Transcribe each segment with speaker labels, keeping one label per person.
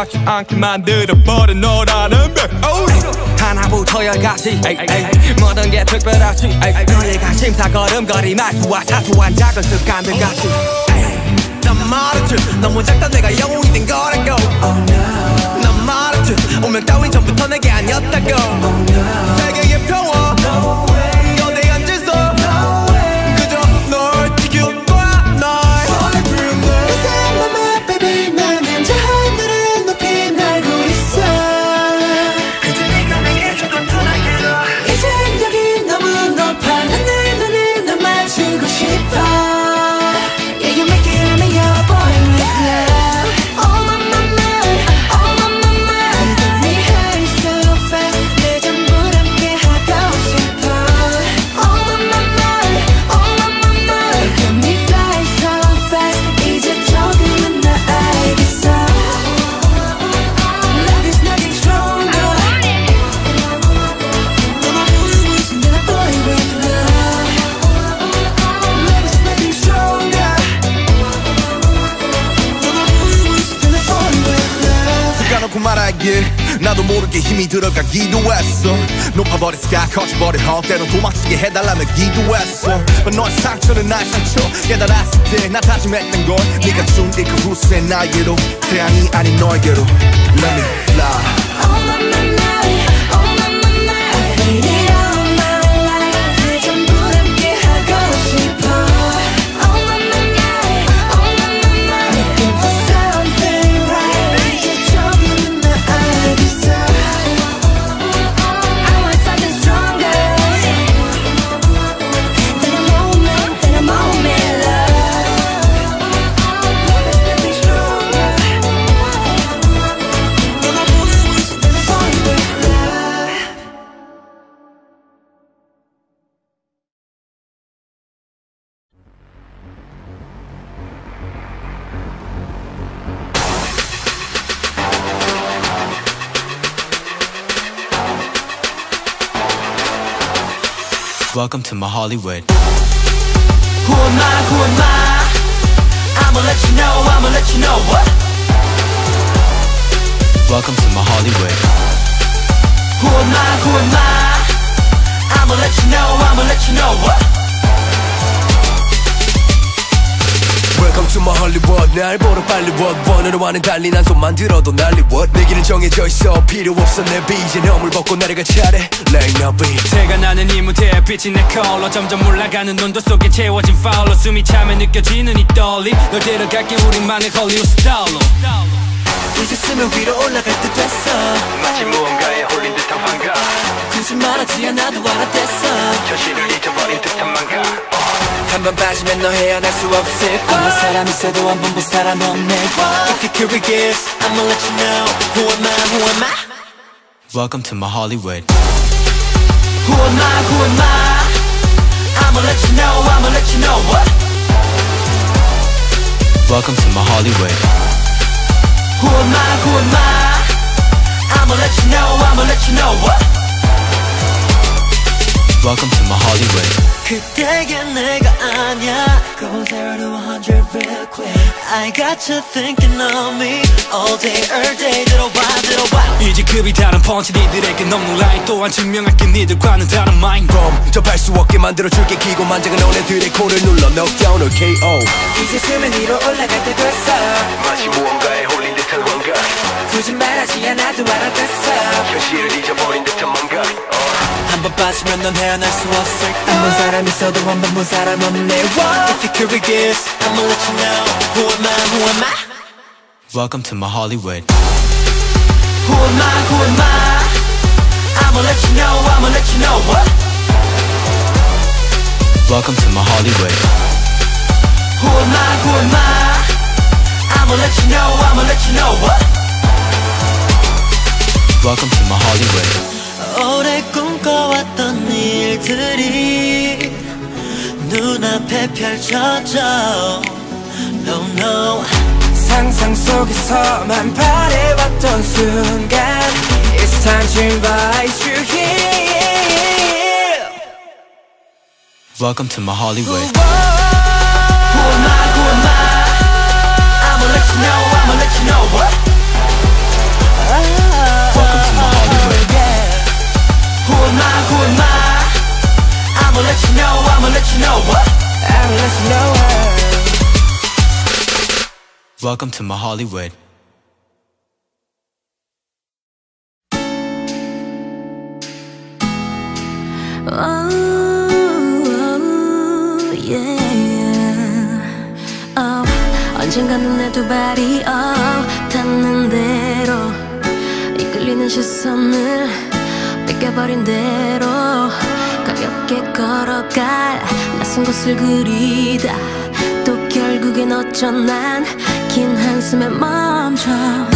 Speaker 1: 수밖에
Speaker 2: 않게 만들어버린 너라는 백오리 하나부터 열까지. 모든 게 특별하지. 너의 관심사 걸음걸이 말투와 사소한 작은 습관들 같이. 난 말했지. 너무 작다 내가 영웅이 된 거라고. oh, no. 난 말했지. 운명 따윈 전부터 내게 아니었다고.
Speaker 3: 들어가 기도했어. 높아버린 sky 커져버린 헐 때론 도망치게 해달라며 기도했어. But 너의 상처는 나의 상처 깨달았을 때나 다짐했던 걸 네가 준이 그 후세 나에게로 태양이 아닌 너에게로. Let me fly.
Speaker 4: Welcome to my Hollywood.
Speaker 5: Who am I, who am I? I'ma let you know, I'ma let you know what?
Speaker 4: Welcome to my Hollywood.
Speaker 5: Who am I, who am I? I'ma let you know, I'ma let you know what? Welcome to my Hollywood. 날 보러 빨리 what 원으로와는 달리 난 손만 들어도 난리 what 내 길은 정해져 있어. 필요 없어. 내 비전 허물 벗고 내려갈 차례. Like no beat
Speaker 4: 태가 나는 이 무대에 빛이 내 컬러 점점 올라가는 온도 속에 채워진 파울로 숨이 차면 느껴지는 이 떨림. 널 데려갈게. 우리만의 헐리우드 스타일로
Speaker 5: 이제 쓰면 위로 올라갈 때 됐어.
Speaker 4: 마치 무언가에 홀린 듯한 환각.
Speaker 5: 굳이 말하지 않아도 알아댔어.
Speaker 4: 현실을 잊어버린 듯한 망각
Speaker 5: 한 번 빠지면 너 헤어날 수 없을 거야 아무 사람 있어도 한 번 본 사람 없네 If you're curious I'ma let you know Who am I, who am I?
Speaker 4: Welcome to my Hollywood.
Speaker 5: Who am I, who am I? I'ma let you know, I'ma let you know what?
Speaker 4: Welcome to my Hollywood.
Speaker 5: Who am I, who am I?
Speaker 4: Welcome to my Hollywood.
Speaker 5: 그때가 내가 아냐 Go zero to a hundred real quick I got you thinking of me All day, all day 들어와 들어와
Speaker 4: 이제 급이 다른 펀치 니들에게 넘는 라인 또한 증명할게 니들과는 다른 마인드
Speaker 3: Boom 접할 수 없게 만들어줄게 기고 만장은 너네들의 코를 눌러 Knockdown or KO
Speaker 5: 이제 수면 위로 올라갈 때 됐어
Speaker 3: 마치 무언가에 홀린 듯한 환각
Speaker 5: 굳이 말하지 않아도 알아듣어
Speaker 3: 현실을 잊어버린 듯한 망각
Speaker 5: 한 번 빠지면 넌 헤어날 수 없을 한 번 사람 있어도 한 번 본 사람 없네 If you're curious I'ma let you know Who am I, who am I?
Speaker 4: Welcome to my Hollywood.
Speaker 5: Who am I, who am I? I'ma let you know, I'ma let you know what?
Speaker 4: Welcome to my Hollywood.
Speaker 5: Who am I, who am I? I'ma let you know, I'ma let you know what?
Speaker 4: Welcome to my Hollywood.
Speaker 5: 오래 꿈꿔왔던 일들이 눈앞에 펼쳐져 No, no
Speaker 2: 상상 속에서만 바래왔던 순간 It's time to invite you here
Speaker 4: Welcome to my Hollywood.
Speaker 5: Who am I, who am I? I'ma you know, I'ma let you know what?
Speaker 4: Welcome to my Hollywood.
Speaker 5: Who am I, who am I? I'ma let you know, I'ma let you know what?
Speaker 2: I'll let you know
Speaker 4: Welcome to my Hollywood.
Speaker 6: Oh, yeah. Oh, 언젠가는 내 두 발이 oh, 닿는 대로 이끌리는 시선을 뺏겨버린 대로 가볍게 걸어갈 낯선 곳을 그리다 또 결국엔 어쩌난 긴 한숨에 멈춰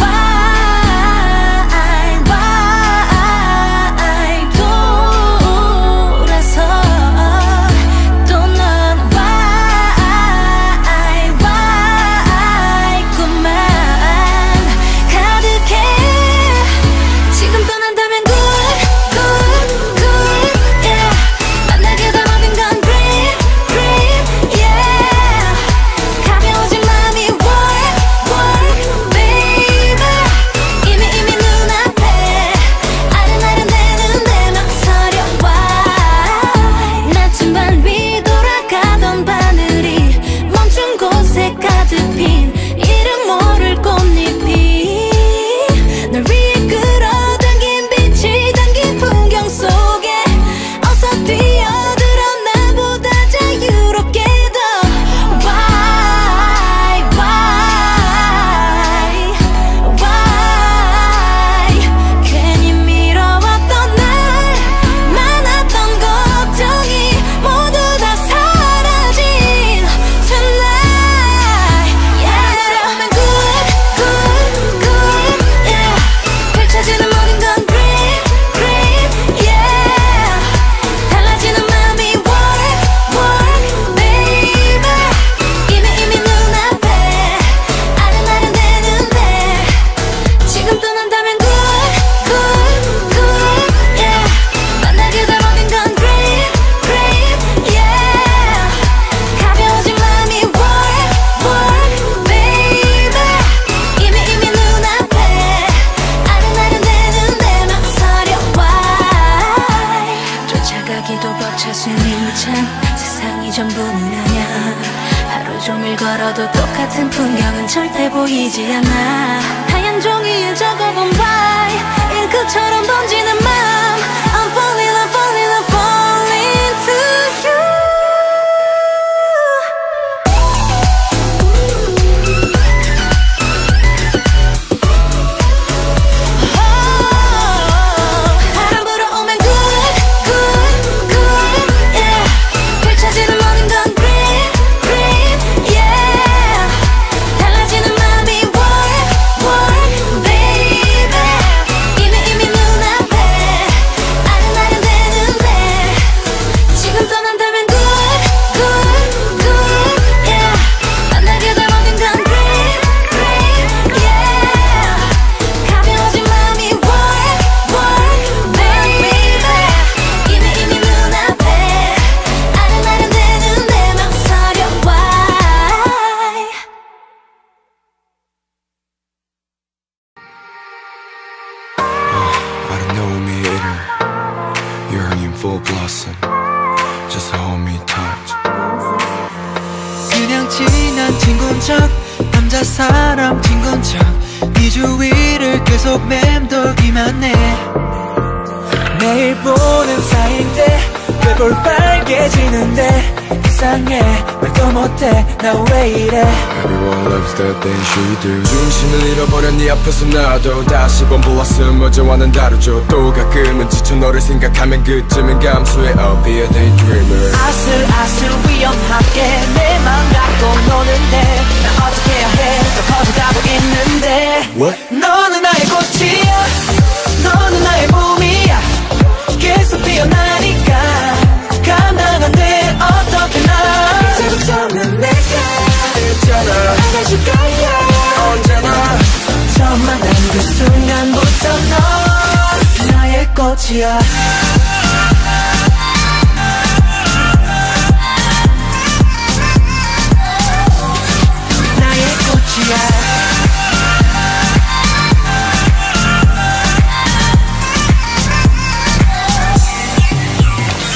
Speaker 5: 매일 보는 사이인데 왜 볼 빨개지는데 이상해 말도 못해 나 왜 이래
Speaker 7: Everyone loves the things she do. 중심을 잃어버려 네 앞에서 나도 다시 번 보았음 어제와는 다르죠. 또 가끔은 지쳐 너를 생각하면 그쯤은 감수해. I'll be a daydreamer.
Speaker 5: 아슬아슬 위험하게 내 맘 갖고 노는데 나 어떻게 해야 해더 커져가고 있는데
Speaker 7: What?
Speaker 5: 계속 피어나니까 감당 안돼. 어떻게 나? 이제부터는 내가
Speaker 7: 있잖아.
Speaker 5: 안아줄 거야.
Speaker 7: 언제나.
Speaker 5: 처음 만난 그 순간부터 너 나의 꽃이야. 나의 꽃이야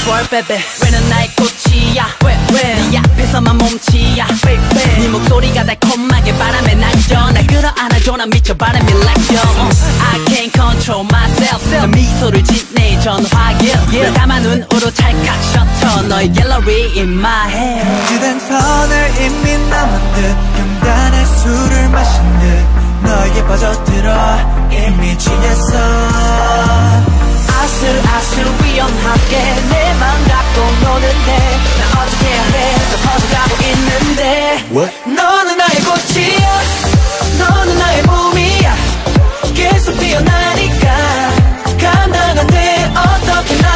Speaker 8: Swear baby 왜는 나의 꽃이야? 왜왜? 네 앞에서만 몸치야? 왜왜? 네 목소리가 달콤하게 바람에 날려. 날 끌어안아줘 난 미쳐 바람이 like you I can't control myself. 난 미소를 짓네 전화길. 널 담아 눈으로 찰칵 셔터. 너의 갤러리 in my head.
Speaker 5: 유단선을 이미 넘은 듯 평단의 술을 마신 듯 너에게 빠져들어 이미 취했어 아슬아슬 위험하게 내맘 갖고 노는데 나 어떻게 해야 해더 퍼져가고 있는데.
Speaker 7: What?
Speaker 5: 너는 나의 꽃이야. 너는 나의 봄이야. 계속 피어나니까 감당 안돼. 어떻게 나?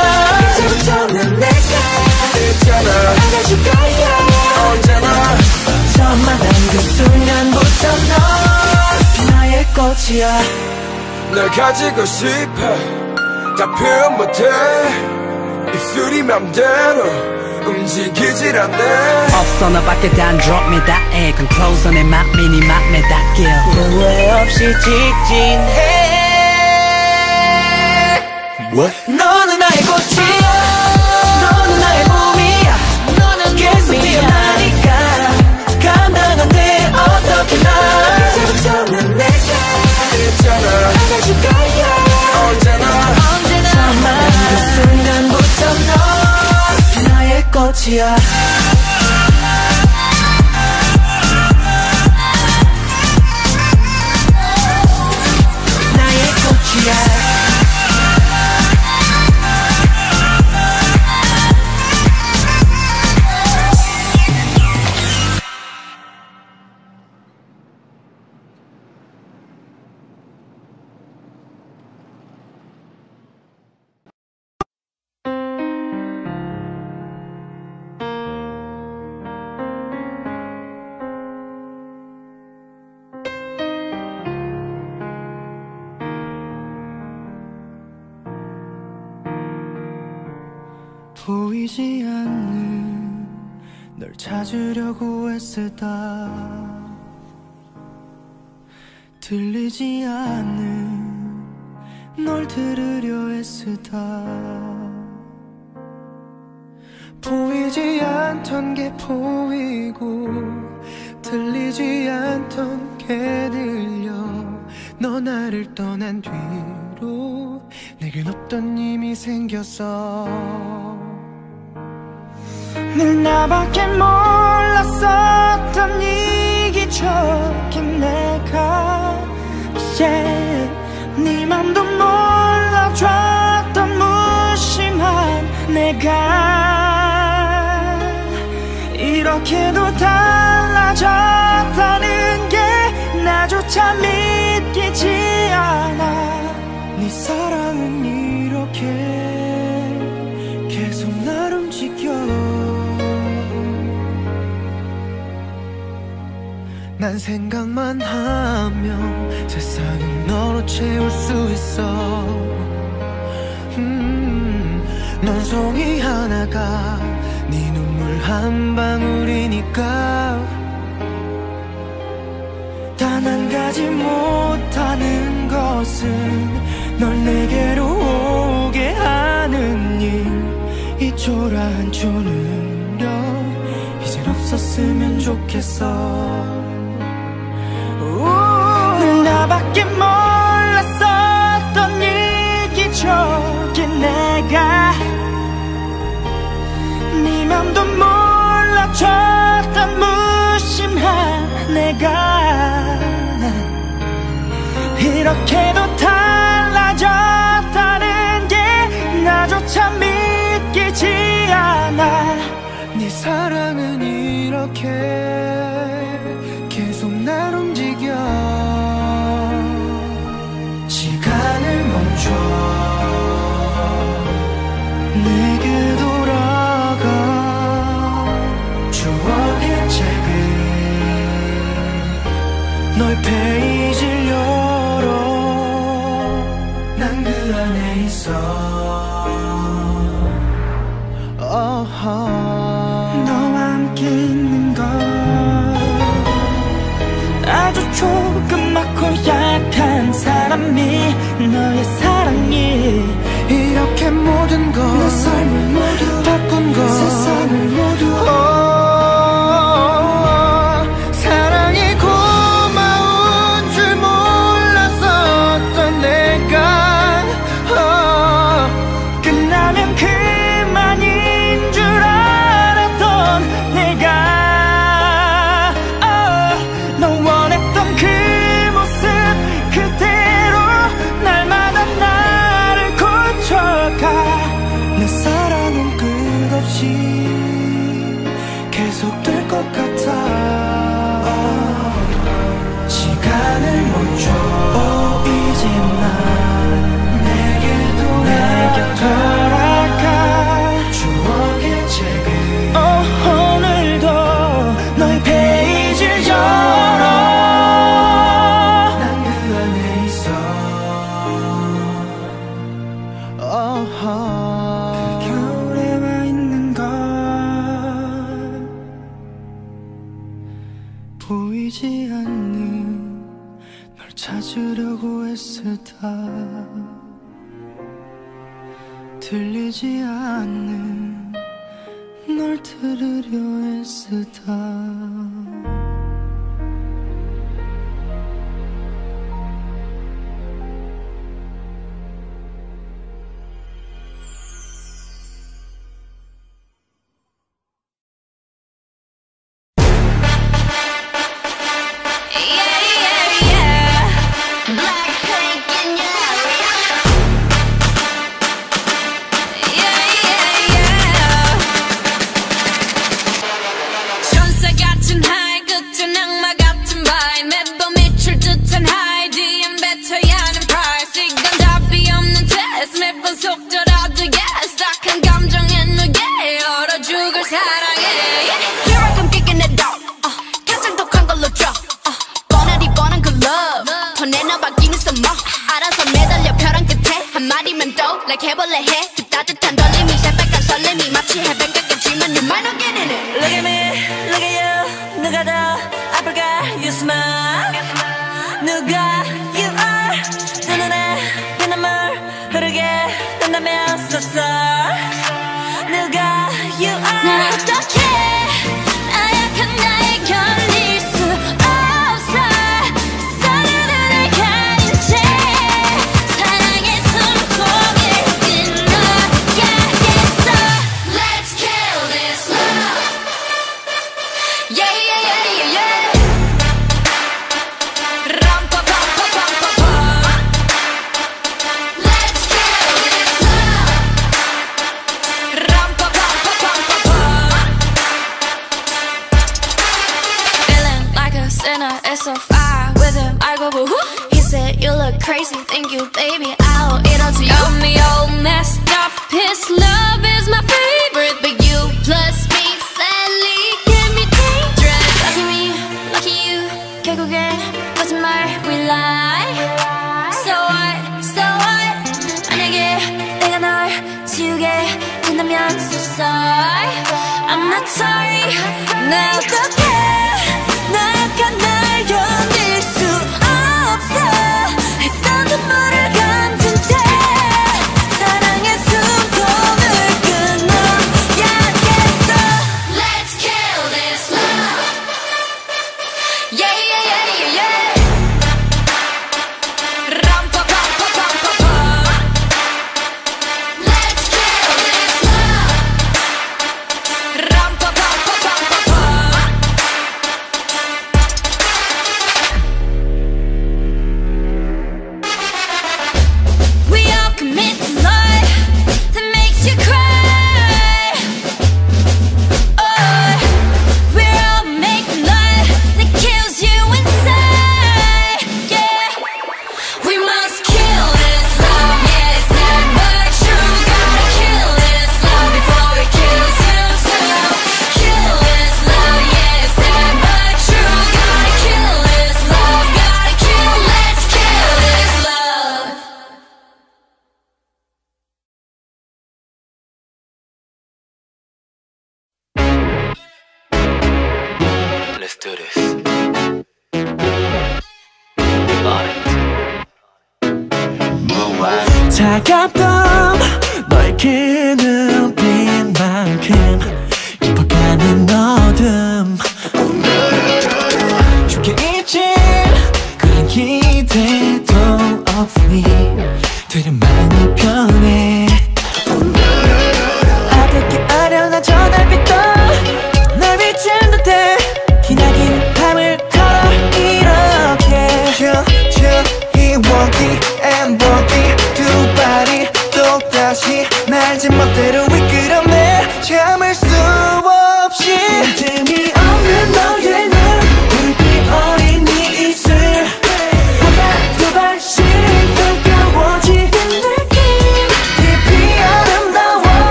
Speaker 5: 이제부터는 내가
Speaker 7: 있잖아.
Speaker 5: 안아줄 거야
Speaker 7: 언제나.
Speaker 5: 처음 만난 그 순간부터 너 나의 꽃이야.
Speaker 7: 널 가지고 싶어. 다 표현 못해. 입술이 맘대로 움직이질 않네.
Speaker 8: 없어 너밖에 단 drop me that egg Come closer 내 맘이 네 맘에 닿길
Speaker 5: 후회 없이 직진해
Speaker 7: What?
Speaker 5: 너는 나의 꽃이 나의 널 찾으려고 애쓰다. 들리지 않는 널 들으려 애쓰다. 보이지 않던 게 보이고
Speaker 9: 들리지 않던 게 들려. 너 나를 떠난 뒤로 내겐 없던 힘이 생겼어.
Speaker 10: 늘 나밖에 몰랐었던 이기적인 내가 yeah. 네 맘도 몰라줬던 무심한 내가 이렇게도 달라졌다는 게 나조차 믿기지 않아 네 사랑은 이렇게
Speaker 9: 난 생각만 하면 세상은 너로 채울 수 있어. 음, 넌 송이 하나가 네 눈물 한 방울이니까.
Speaker 10: 단한 가지 못하는 것은 널 내게로 오게 하는 일 이 초라한 초능력 이젠 없었으면 좋겠어. 밖에 몰랐었던 이기적인 내가 네 맘도 몰라줬던 무심한 내가 이렇게도 달라졌다는 게 나조차 믿기지 않아.
Speaker 9: 네 사랑은 이렇게
Speaker 10: joy.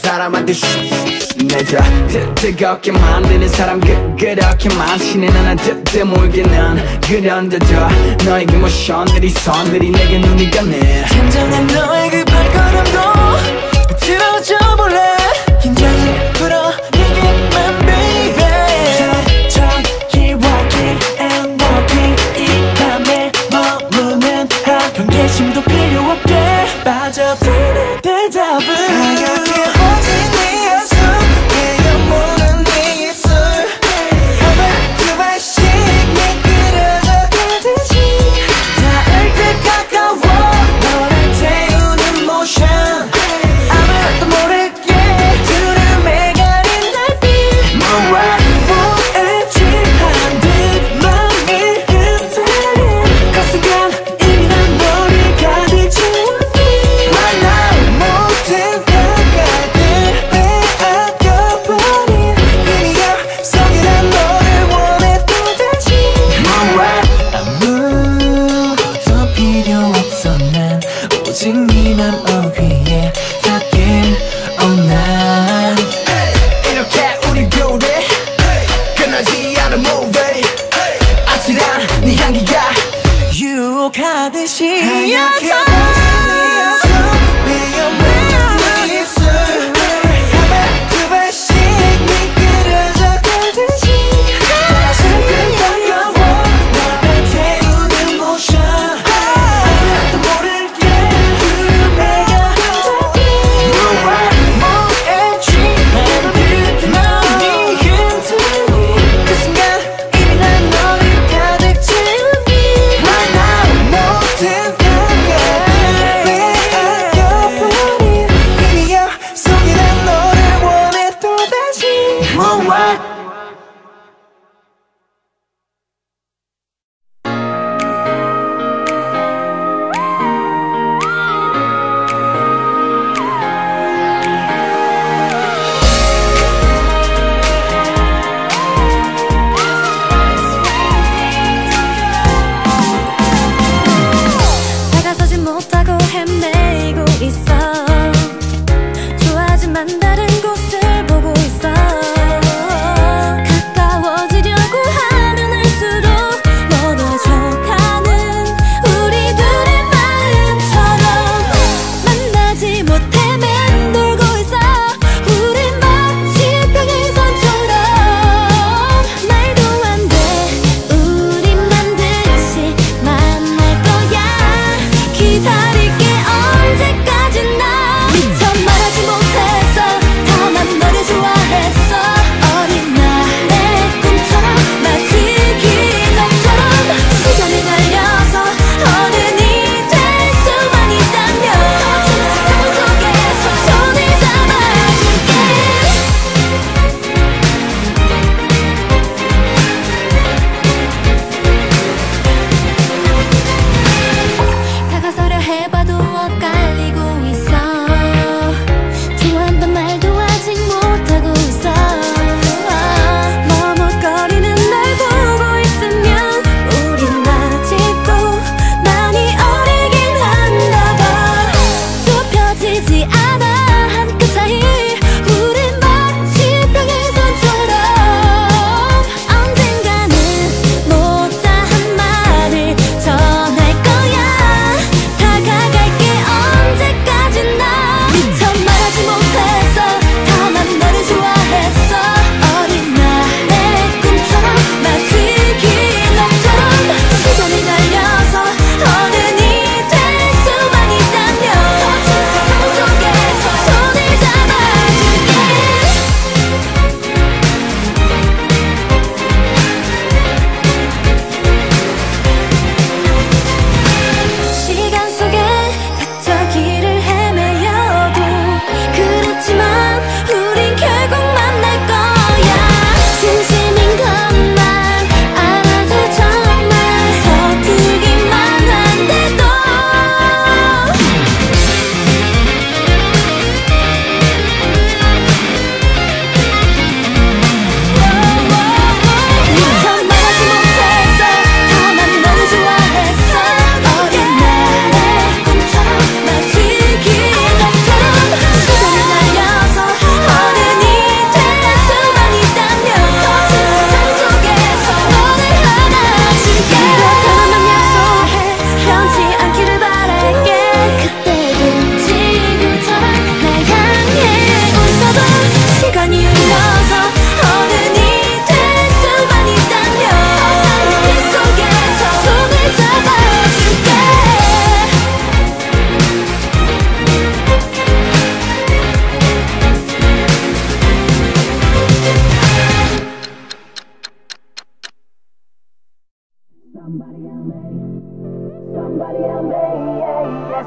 Speaker 11: 사람한테
Speaker 3: 내자 뜨겁게 만드는 사람 그, 그렇게 많지는 않아. 뜻 모이기는 그런 듯해 너의 그 모션들이 선들이 내게 눈이 가네.
Speaker 12: 진정한 너의 그 발걸음도 들어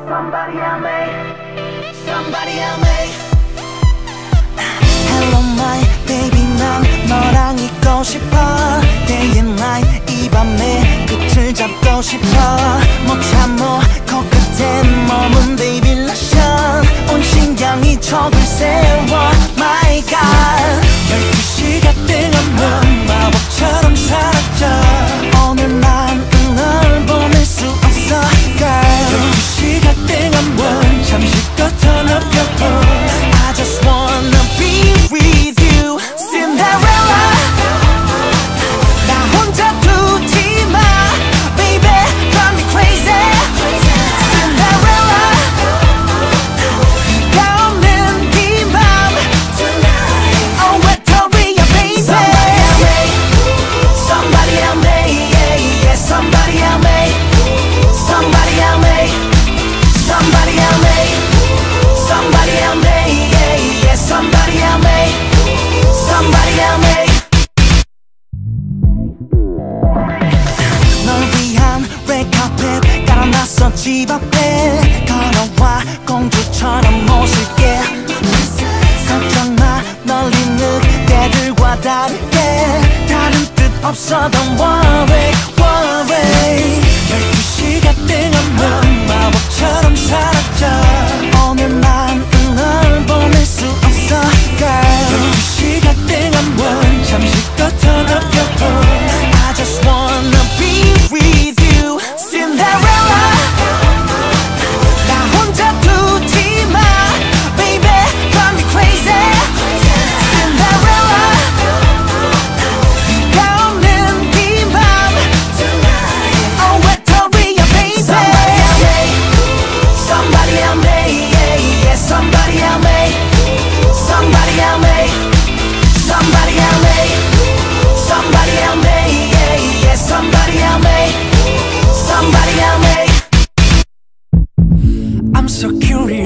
Speaker 13: somebody help me. Somebody help me.
Speaker 5: Hello my baby 난 너랑 있고 싶어 Day and night 이 밤에 끝을 잡고 싶어 못 참어 코끝에 머문 baby lotion 온 신경이 촉을 세워 My God 12시가 뜨면 마법처럼 사라져 뜨면 잠시껏 높여 I just wanna be so curious.